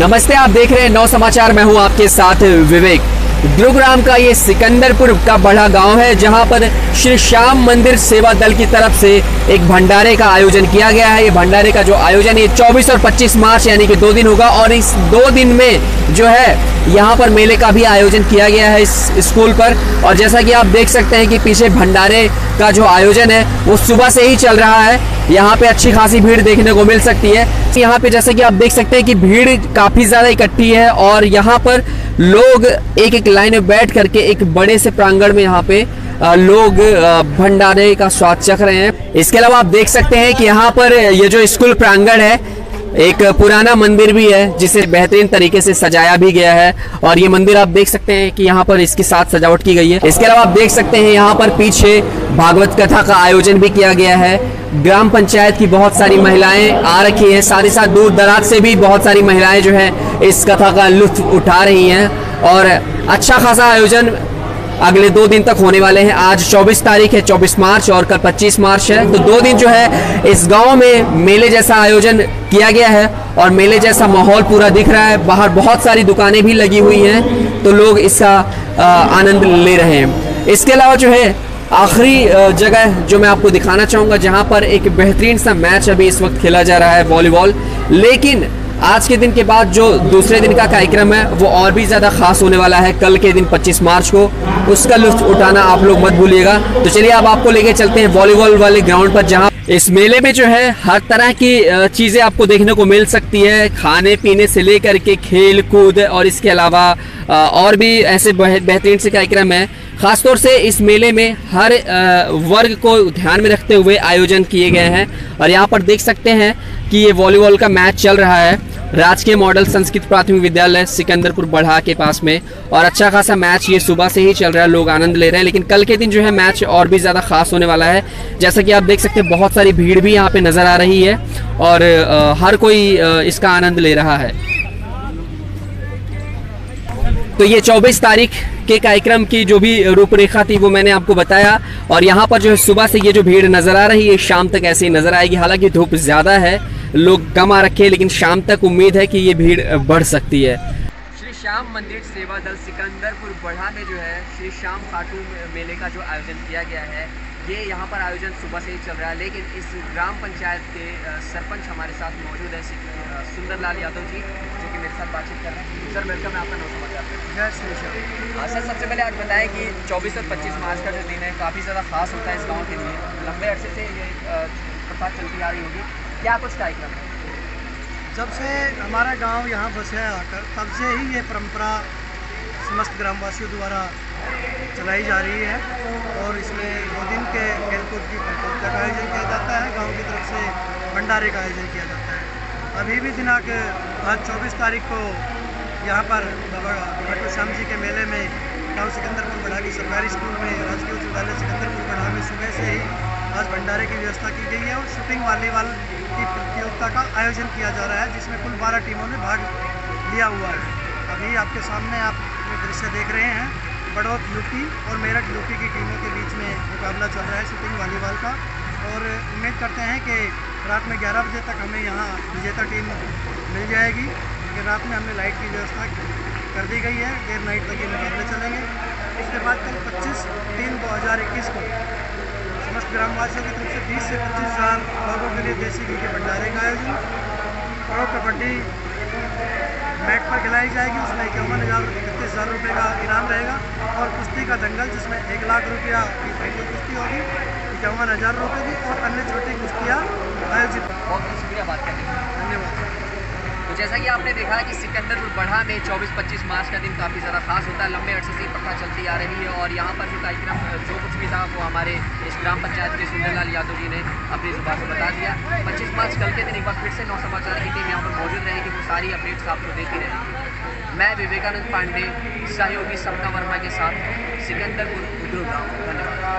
नमस्ते, आप देख रहे हैं नौ समाचार। मैं हूँ आपके साथ विवेक। गुरुग्राम का ये सिकंदरपुर का बड़ा गाँव है, जहाँ पर श्री श्याम मंदिर सेवा दल की तरफ़ से एक भंडारे का आयोजन किया गया है। ये भंडारे का जो आयोजन ये 24 और 25 मार्च, यानी कि दो दिन होगा, और इस दो दिन में जो है यहाँ पर मेले का भी आयोजन किया गया है इस स्कूल पर। और जैसा कि आप देख सकते हैं कि पीछे भंडारे का जो आयोजन है, वो सुबह से ही चल रहा है। यहाँ पे अच्छी खासी भीड़ देखने को मिल सकती है। यहाँ पे जैसे कि आप देख सकते हैं कि भीड़ काफ़ी ज़्यादा इकट्ठी है और यहाँ पर लोग एक एक लाइन में बैठ करके एक बड़े से प्रांगण में यहाँ पे लोग भंडारे का स्वाद चख रहे हैं। इसके अलावा आप देख सकते हैं कि यहाँ पर ये जो स्कूल प्रांगण है एक पुराना मंदिर भी है, जिसे बेहतरीन तरीके से सजाया भी गया है। और ये मंदिर आप देख सकते हैं कि यहाँ पर इसके साथ सजावट की गई है। इसके अलावा आप देख सकते हैं यहाँ पर पीछे भागवत कथा का आयोजन भी किया गया है। ग्राम पंचायत की बहुत सारी महिलाएँ आ रखी हैं। साथ ही साथ दूर दराज से भी बहुत सारी महिलाएँ जो है इस कथा का लुत्फ उठा रही हैं। और अच्छा खासा आयोजन अगले दो दिन तक होने वाले हैं। आज 24 तारीख है 24 मार्च और कल 25 मार्च है। तो दो दिन जो है, इस गाँव में मेले जैसा आयोजन किया गया है और मेले जैसा माहौल पूरा दिख रहा है। बाहर बहुत सारी दुकानें भी लगी हुई हैं तो लोग इसका आनंद ले रहे हैं। इसके अलावा जो है, आखिरी जगह जो मैं आपको दिखाना चाहूँगा, जहाँ पर एक बेहतरीन सा मैच अभी इस वक्त खेला जा रहा है वॉलीबॉल। लेकिन आज के दिन के बाद जो दूसरे दिन का कार्यक्रम है, वो और भी ज़्यादा खास होने वाला है। कल के दिन 25 मार्च को उसका लुत्फ उठाना आप लोग मत भूलिएगा। तो चलिए अब आपको लेके चलते हैं वॉलीबॉल वाले ग्राउंड पर, जहाँ इस मेले में जो है हर तरह की चीज़ें आपको देखने को मिल सकती है। खाने पीने से लेकर के खेल कूद और इसके अलावा और भी ऐसे बेहतरीन से कार्यक्रम है। खासतौर से इस मेले में हर वर्ग को ध्यान में रखते हुए आयोजन किए गए हैं। और यहाँ पर देख सकते हैं कि ये वॉलीबॉल का मैच चल रहा है। राजकीय मॉडल संस्कृत प्राथमिक विद्यालय सिकंदरपुर बढ़ा के पास में। और अच्छा खासा मैच ये सुबह से ही चल रहा है, लोग आनंद ले रहे हैं। लेकिन कल के दिन जो है मैच और भी ज़्यादा खास होने वाला है। जैसा कि आप देख सकते हैं, बहुत सारी भीड़ भी यहाँ पे नज़र आ रही है और हर कोई इसका आनंद ले रहा है। तो ये 24 तारीख के कार्यक्रम की जो भी रूपरेखा थी वो मैंने आपको बताया। और यहाँ पर जो है सुबह से ये जो भीड़ नज़र आ रही है, शाम तक ऐसे ही नज़र आएगी। हालाँकि धूप ज़्यादा है लोग कम आ रखे हैं लेकिन शाम तक उम्मीद है कि ये भीड़ बढ़ सकती है। श्री श्याम मंदिर सेवा दल सिकंदरपुर बढ़ा में जो है श्री श्याम खाटू मेले का जो आयोजन किया गया है ये यहाँ पर आयोजन सुबह से ही चल रहा है लेकिन इस ग्राम पंचायत के सरपंच हमारे साथ मौजूद है सुंदरलाल यादव जी जो कि मेरे साथ बातचीत कर रहे हैं। सर वेलकम है आपका नौ समाचार हाँ सर सबसे पहले आज बताएँ कि 24 और 25 मार्च का जो दिन है काफ़ी ज़्यादा खास होता है इस गाँव के लिए। लंबे अरसे से ये प्रथा चलती आ रही होगी। क्या कुछ कार्यक्रम है? जब से हमारा गाँव यहाँ बसे आकर, तब से ही ये परंपरा समस्त ग्रामवासियों द्वारा चलाई जा रही है और इसमें दो दिन के खेलकूद की प्रतियोगिता का आयोजन किया जाता है, गाँव की तरफ़ से भंडारे का आयोजन किया जाता है। अभी भी दिनांक आज 24 तारीख को यहाँ पर बाबा डॉक्टर श्याम जी के मेले में गाँव सिकंदरपुर बढ़ा की सरकारी स्कूल में राजकीय उच्च विद्यालय सिकंदरपुर बढ़ा में सुबह से ही आज भंडारे की व्यवस्था की गई है और शूटिंग वॉलीबॉल की प्रतियोगिता का आयोजन किया जा रहा है, जिसमें कुल बारह टीमों ने भाग लिया हुआ है। अभी आपके सामने आप दृश्य देख रहे हैं, बड़ौत यूपी और मेरठ यूपी की टीमों के बीच में मुकाबला चल रहा है शूटिंग वॉलीबॉल का। और उम्मीद करते हैं कि रात में 11 बजे तक हमें यहाँ विजेता टीम मिल जाएगी कि रात में हमने लाइट की व्यवस्था कर दी गई है, देर नाइट तक ये मुकाबले चलेंगे। उसके बाद कल 25 तीन दो हज़ार इक्कीस को समस्त ग्रामवासियों की तरफ़ से बीस से पच्चीस हज़ार लोगों के लिए देसी घी के भंडारे का आयोजन प्रो कबड्डी मैट पर खिलाई जाएगी उसमें इक्यावन हज़ार इकतीस हज़ार रुपये का इनाम रहेगा। और कुश्ती का दंगल जिसमें एक लाख रुपया की फाइनल कुश्ती होगी इक्यावन हज़ार रुपये की और अन्य छोटी कुश्तियाँ आयोजित। बहुत शुक्रिया बात करने धन्यवाद। तो जैसा कि आपने देखा कि सिकंदरपुर बढ़ा में 24-25 मार्च का दिन काफ़ी ज़्यादा खास होता है लंबे अरसे से प्रथा चलती आ रही है और यहाँ पर जो कार्यक्रम जो कुछ भी था, वो हमारे इस ग्राम पंचायत के सुंदरलाल यादव जी ने अपनी ज़ुबान से बता दिया। 25 मार्च कल के दिन एक बार फिर से नौ समाचार की टीम यहाँ पर मौजूद रहेगी वो सारी अपडेट्स आपको देती रहेगी मैं विवेकानंद पांडे, सहयोगी सपना वर्मा के साथ सिकंदरपुर गुरुग्राम धन्यवाद।